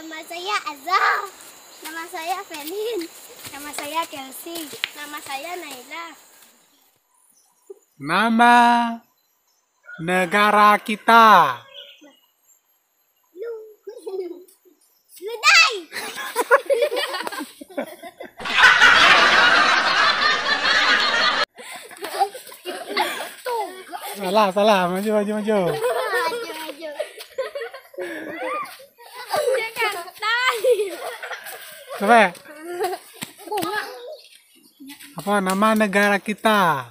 Nama saya Azhar. Nama saya Felin. Nama saya Kelsey. Nama saya Naila. Nama negara kita. Ludai. Salah, salah. Maju, maju. Maju, maju. Jakarta. Coba. Apa nama negara kita?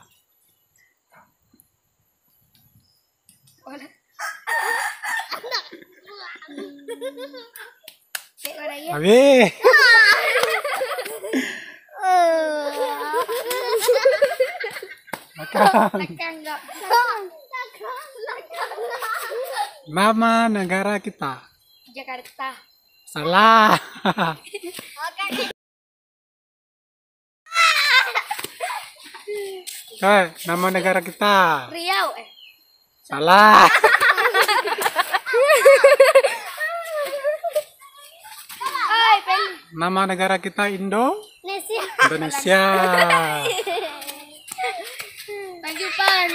Makan. Enggak? Nama negara kita. Jakarta. Salah. Coba, nama negara kita. Riau eh. Salah. Nama negara kita Indo. Nesia. Indonesia. Pan.